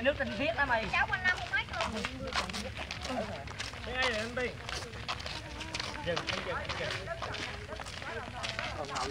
Cái nước tinh khiết đó mày. cháu quanh năm mấy luôn Cái ai là anh Tiên? Dừng, dừng, dừng. Còn?